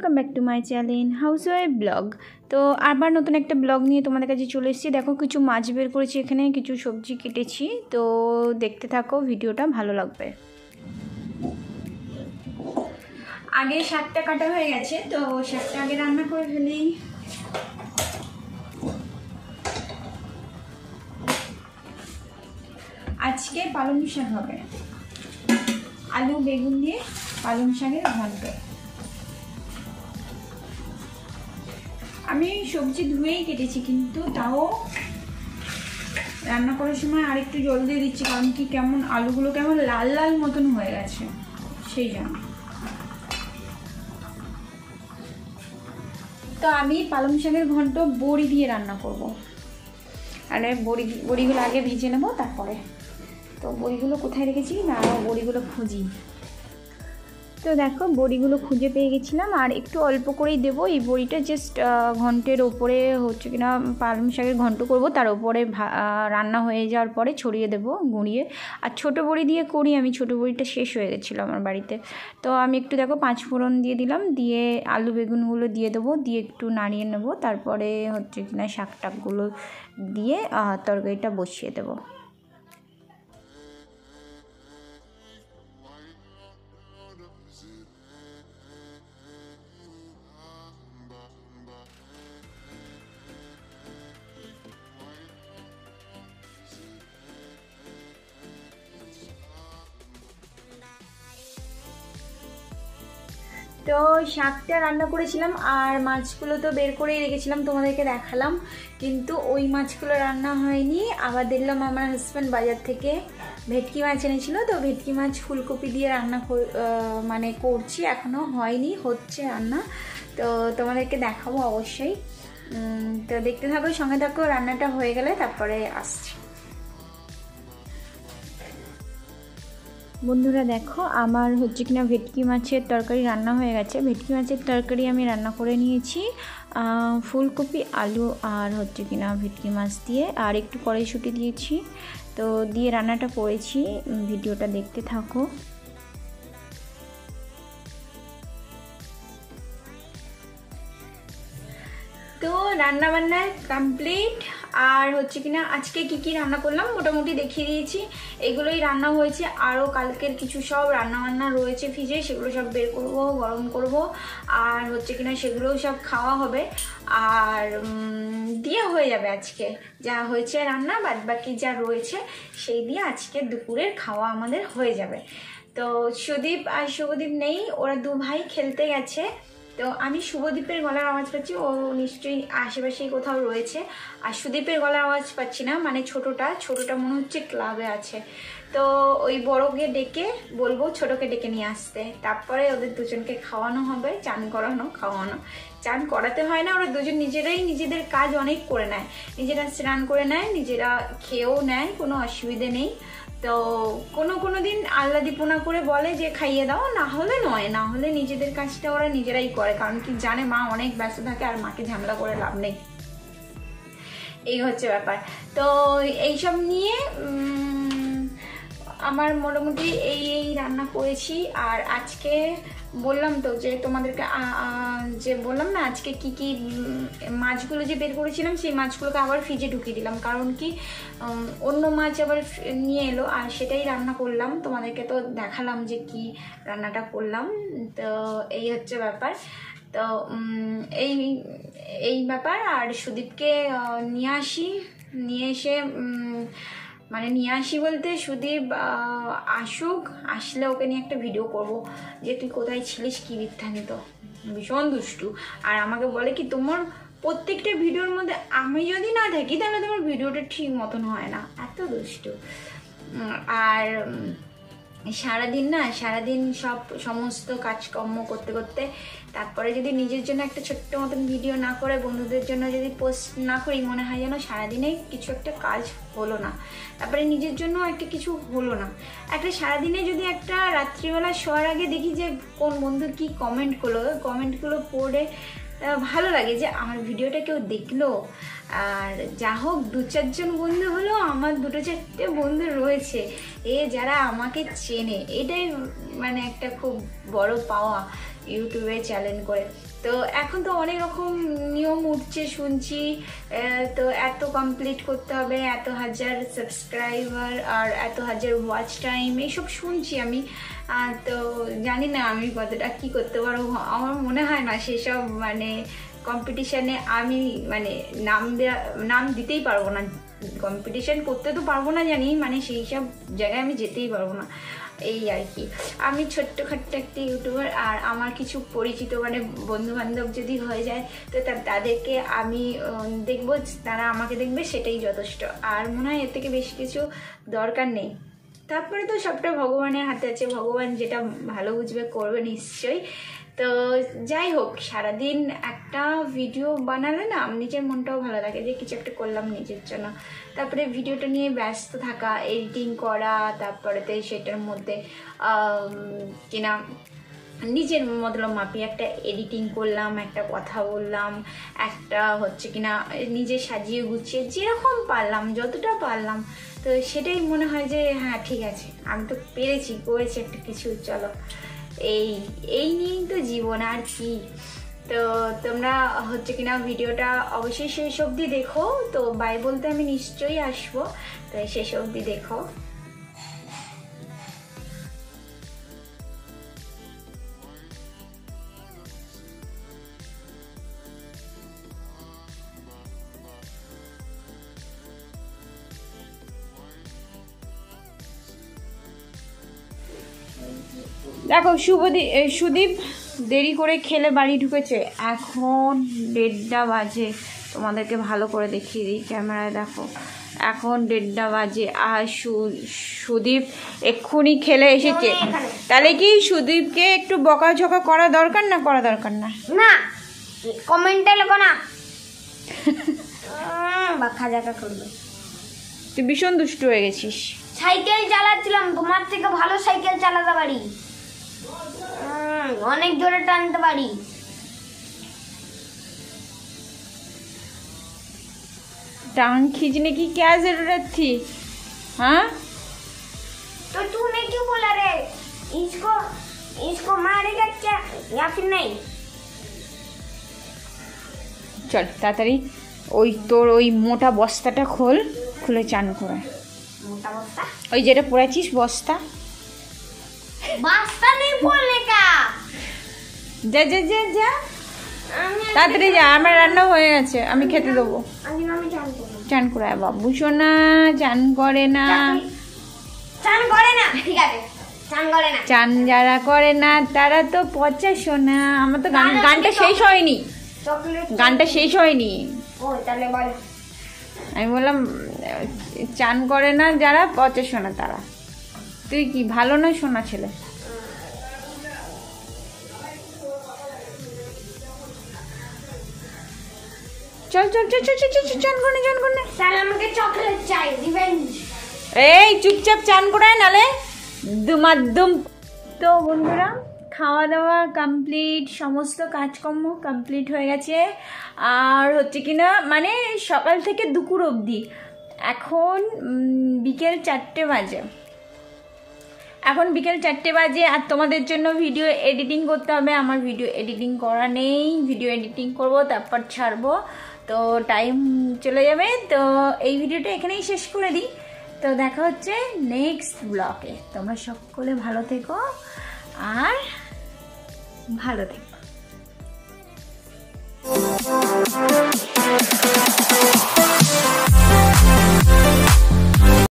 Welcome back to my channel housewife blog তো আবার নতুন একটা ব্লগ নিয়ে তোমাদের কাছে চলে এসেছি। দেখো, কিছু মাছ বের করেছি এখানে, কিছু সবজি কেটেছি। তো দেখতে থাকো, ভিডিওটা ভালো লাগবে। আগে শাকটা কাটা হয়ে গেছে, তো শাকটা আগে রান্না করে ফেলি। আজকে পালং শাক হবে। আলু, বেগুন দিয়ে পালং শাকের ঘন্ট আমি সবজি ধুয়েই কেটেছি, কিন্তু তাও রান্না করার সময় আরেকটু জল দিয়ে দিচ্ছি, কারণ কি কেমন আলুগুলো কেমন লাল লাল মতন হয়ে গেছে, সেই জন্য। তো আমি পালং শাকের ঘন্ট বড়ি দিয়ে রান্না করব। আর বড়ি, বড়িগুলো আগে ভেজে নেব, তারপরে। তো বড়িগুলো কোথায় রেখেছি? না, বড়িগুলো খুঁজি। তো দেখো, বড়িগুলো খুঁজে পেয়ে গেছিলাম, আর একটু অল্প করেই দেবো। এই বড়িটা জাস্ট ঘন্টের ওপরে হচ্ছে কিনা, পালং শাকের ঘন্ট করব, তার ওপরে রান্না হয়ে যাওয়ার পরে ছড়িয়ে দেবো গুঁড়িয়ে। আর ছোটো বড়ি দিয়ে করি, আমি ছোটো বড়িটা শেষ হয়ে গেছিল আমার বাড়িতে। তো আমি একটু দেখো, পাঁচ ফোড়ন দিয়ে দিলাম, দিয়ে আলু বেগুনগুলো দিয়ে দেবো, দিয়ে একটু নাড়িয়ে নেব, তারপরে হচ্ছে কিনা শাক টাকগুলো দিয়ে তরকারিটা বসিয়ে দেবো। তো শাকটা রান্না করেছিলাম আর মাছগুলো তো বের করেই রেখেছিলাম, তোমাদেরকে দেখালাম। কিন্তু ওই মাছগুলো রান্না হয়নি। আবার দেখলাম আমার হাজব্যান্ড বাজার থেকে ভেটকি মাছ এনেছিল, তো ভেটকি মাছ ফুলকপি দিয়ে রান্না মানে করছি এখনও হয়নি, হচ্ছে রান্না। তো তোমাদেরকে দেখাবো অবশ্যই। তো দেখতে থাকো, সঙ্গে থাকো, রান্নাটা হয়ে গেলে তারপরে আসছি। বন্ধুরা দেখো, আমার হচ্ছে কিনা ভেটকি মাছের তরকারি রান্না হয়ে গেছে। ভেটকি মাছের তরকারি আমি রান্না করে নিয়েছি ফুলকপি, আলু আর হচ্ছে কিনা ভেটকি মাছ দিয়ে। আর একটু কড়াইশুটি দিয়েছি। তো দিয়ে রান্নাটা করেছি। ভিডিওটা দেখতে থাকো। রান্না বান্না কমপ্লিট আর হচ্ছে কিনা আজকে কি কি রান্না করলাম মোটামুটি দেখিয়ে দিয়েছি। এগুলোই রান্না হয়েছে। আরও কালকের কিছু সব রান্না বান্না রয়েছে ফ্রিজে, সেগুলো সব বের করব, গরম করব। আর হচ্ছে কিনা সেগুলোও সব খাওয়া হবে। আর দিয়ে হয়ে যাবে আজকে। যা হয়েছে রান্না বাদ বাকি যা রয়েছে, সেই দিয়ে আজকে দুপুরের খাওয়া আমাদের হয়ে যাবে। তো সুদীপ আর শুভদীপ নেই, ওরা দু ভাই খেলতে গেছে। তো আমি শুভদীপের গলার আওয়াজ পাচ্ছি। ও নিশ্চয়ই আশেপাশেই কোথাও রয়েছে। আর সুদীপের গলার আওয়াজ পাচ্ছি না মানে ছোটটা। ছোটটা মনে হচ্ছে ক্লাবে আছে। তো ওই বড়কে ডেকে বলব, ছোটকে ডেকে নিয়ে আসতে। তারপরে ওদের দুজনকে খাওয়ানো হবে, চান করানো, খাওয়ানো। চান করাতে হয় না, ওরা দুজন নিজেরাই নিজেদের কাজ অনেক করে নেয়। নিজেরা স্নান করে নেয়, নিজেরা খেয়েও নেয়, কোনো অসুবিধে নেই। তো কোনো কোনো দিন আল্লা দীপনা করে বলে যে, খাইয়ে দাও, না হলে নয়, না হলে নিজেদের কাজটা ওরা নিজেরাই করে। কারণ কি জানে মা অনেক ব্যস্ত থাকে আর মাকে ঝামেলা করে লাভ নেই। এই হচ্ছে ব্যাপার। তো এইসব নিয়ে আমার মোটামুটি এই এই রান্না করেছি। আর আজকে বললাম তো যে তোমাদেরকে যে বললাম না, আজকে কি কি মাছগুলো যে বের করেছিলাম, সেই মাছগুলোকে আবার ফ্রিজে ঢুকিয়ে দিলাম। কারণ কি অন্য মাছ আবার নিয়ে এলো, আর সেটাই রান্না করলাম। তোমাদেরকে তো দেখালাম যে কি রান্নাটা করলাম। তো এই হচ্ছে ব্যাপার। তো এই এই ব্যাপার। আর সুদীপকে নিয়ে আসি। নিয়ে এসে মানে নিয়ে আসি বলতে সুদীপ আসুক, আসলে ওকে নিয়ে একটা ভিডিও করব যে তুই কোথায় ছিলিস, কী বৃত্তান্ত। ভীষণ দুষ্টু। আর আমাকে বলে কি, তোমার প্রত্যেকটা ভিডিওর মধ্যে আমি যদি না থাকি, তাহলে তোমার ভিডিওটা ঠিক মতন হয় না। এত দুষ্টু। আর সারাদিন না, সারাদিন সব সমস্ত কাজকর্ম করতে করতে, তারপরে যদি নিজের জন্য একটা ছোট্ট মতন ভিডিও না করে, বন্ধুদের জন্য যদি পোস্ট না করি, মনে হয় যেন সারাদিনে কিছু একটা কাজ হলো না। তারপরে নিজের জন্য একটা কিছু হলো না। একটা সারাদিনে যদি একটা রাত্রিবেলা শোয়ার আগে দেখি যে কোন বন্ধু কি কমেন্ট করল কমেন্টগুলো পড়ে ভালো লাগে যে আমার ভিডিওটা কেউ দেখল। আর যা হোক, দু চারজন বন্ধু হলো আমার দুটো চারটে বন্ধু রয়েছে। এ যারা আমাকে চেনে, এটাই মানে একটা খুব বড় পাওয়া। ইউটিউবে চ্যানেল করে। তো এখন তো অনেক রকম নিয়ম উঠছে শুনছি তো এত কমপ্লিট করতে হবে, এত হাজার সাবস্ক্রাইবার আর এত হাজার ওয়াচ টাইম এইসব শুনছি আমি। তো জানি না আমি কতটা কি করতে পারব। আমার মনে হয় না সেসব মানে কম্পিটিশানে আমি মানে নাম দেওয়া নাম দিতেই পারব না। কম্পিটিশান করতে তো পারব না জানি মানে সেই সব জায়গায় আমি যেতেই পারব না, এই আর কি। আমি ছোট্টখাট্ট একটি ইউটিউবার, আর আমার কিছু পরিচিত মানে বন্ধু বান্ধব যদি হয়ে যায়, তা- তাদেরকে আমি দেখব, তারা আমাকে দেখবে, সেটাই যথেষ্ট। আর মনে হয় এর থেকে বেশি কিছু দরকার নেই। তারপরে তো সবটা ভগবানের হাতে আছে, ভগবান যেটা ভালো বুঝবে, করবে নিশ্চয়ই। তো যাই হোক, সারাদিন একটা ভিডিও বানালে না নিজের মনটাও ভালো লাগে যে কিছু একটা করলাম নিজের জন্য। তারপরে ভিডিওটা নিয়ে ব্যস্ত থাকা এডিটিং করা, তারপরেতে সেটার মধ্যে কিনা নিজের মতলব মাপি একটা এডিটিং করলাম, একটা কথা বললাম, একটা হচ্ছে কিনা নিজে সাজিয়ে গুছিয়ে যেরকম পারলাম, যতটা পারলাম। তো সেটাই মনে হয় যে হ্যাঁ ঠিক আছে, আমি তো পেরেছি, করেছি একটা কিছু, চলো। এই এই নিয়েই তো জীবন আর কি। তো তোমরা হচ্ছে কিনা ভিডিওটা অবশ্যই শেষ অবধি দেখো। তো বাই বলতে আমি নিশ্চয়ই আসব। তাই শেষ অবধি দেখো। দেখো শুভদীপ সুদীপ দেরি করে খেলে বাড়ি ঢুকেছে। এখন দেড়টা বাজে। তোমাদেরকে ভালো করে দেখিয়ে দিই ক্যামেরায় দেখো। এখন দেড়টা বাজে আর সুদীপ এক্ষুনি খেলে এসেছে। তাহলে কি সুদীপকে একটু বকাঝকা করা দরকার না করা দরকার না? না কমেন্টে লেখো না। করবে। তুই ভীষণ দুষ্ট হয়ে গেছিস। সাইকেল চালাচ্ছিলাম তোমার থেকে ভালো সাইকেল চালাতে পারি। অনেক জোরে টানতে পারি टांग खींचने की क्या जरूरत थी हाँ तो तूने क्यों बोला रे इसको इसको मारेगा क्या या फिर नहीं চল তাড়াতাড়ি ওই তোর ওই মোটা বস্তাটা খোল খুলে চান করে मोटा बस्ता ওই যেটা পড়েছিস বস্তা बस्ता नहीं बोलने का যা যা যা যা। তাড়াতাড়ি যা আমার রান্না হয়ে গেছে আমি খেতে দেবো। চান করে বাবু সোনা চান করে না। চান করে না ঠিক আছে। চান যারা করে না তারা তো পচা সোনা আমার তো গান গানটা শেষ হয়নি। গানটা শেষ হয়নি। আমি বললাম চান করে না যারা পচা সোনা তারা। তুই কি ভালো নয় সোনা ছেলে? চল চল চল চল চল চল চল, চান করে চান করে। তাহলে আমাকে চকলেট চাই রিভেঞ্জ এই চুপচাপ চান করে আয়, নালে দুমাদ্দুম তো বন্ধুরা খাওয়া দাওয়া কমপ্লিট সমস্ত কাজকর্ম কমপ্লিট হয়ে গেছে। আর হচ্ছে কি না মানে সকাল থেকে দুপুর অবধি। এখন বিকেল চারটে বাজে। এখন বিকেল চারটে বাজে আর তোমাদের জন্য ভিডিও এডিটিং করতে হবে। আমার ভিডিও এডিটিং করা নেই ভিডিও এডিটিং করব তারপর ছাড়বো। তো টাইম চলে যাবে। তো এই ভিডিওটা এখানেই শেষ করে দিই। তো দেখা হচ্ছে নেক্সট ব্লকে তোমরা সকলে ভালো থেকো আর ভালো থেকো।